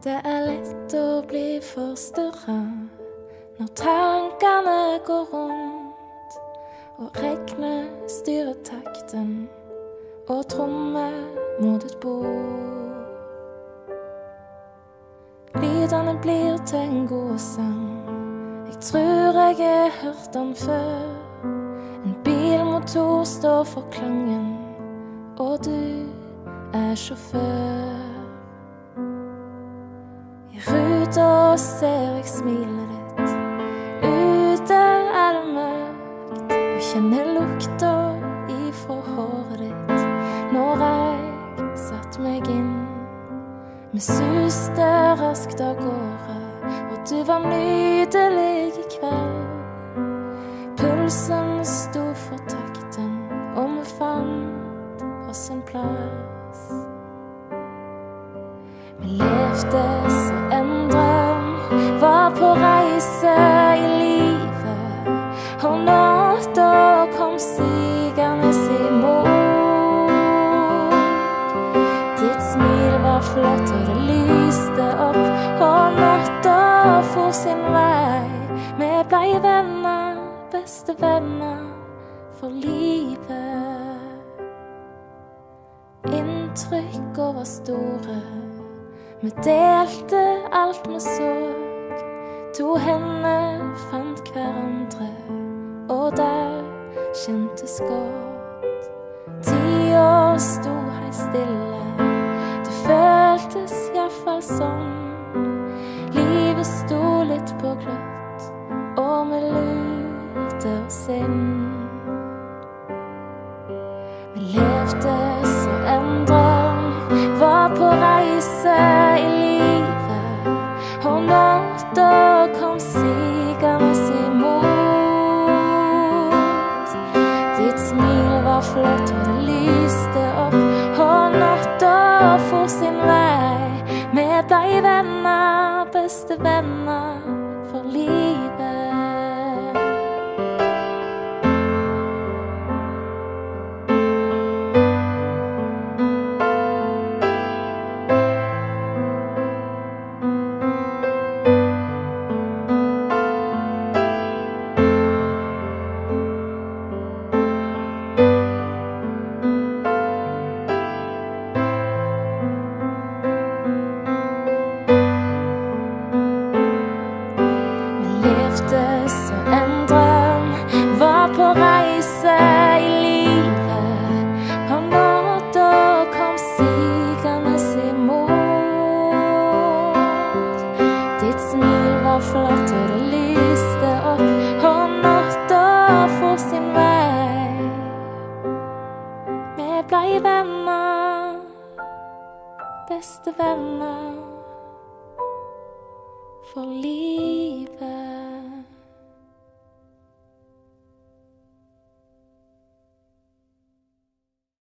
Det er lett å bli forstyrra når tankene går rundt, og regnet styrer takten og trommer mot et bord. Lydene blir til en god sang. Jeg tror jeg har hørt den før. En bilmotor står for klangen, og du er sjåfør. I og ser jeg smilet ditt. Ute er det mørkt, og kjenner lukta ifra håret ditt når jeg satte meg inn. Vi suste raskt av gårde, og du var nydelig i kveld. Pulsen sto for takten, og vi fant oss en plass. Vi levde så natta kom sigende imot. Ditt smil var flott, og det lyste opp. Og natta for sin vei. Vi blei venner, beste venner for livet. Inntrykka var store. Vi delte alt vi så. To hender fant hverandre, og der kjentes godt. Tida sto her stille. Det føltes iallfall sånn. Livet sto litt på gløtt, og vi lurte oss inn. Vi levde så en drøm, var på reise natta beste venner for livet.